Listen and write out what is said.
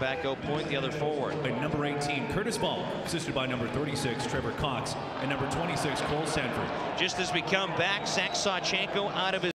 back out point the other forward. By number 18, Curtis Ball, assisted by number 36, Trevor Cox, and number 26, Cole Sanford. Just as we come back, Zach Sawchenko out of his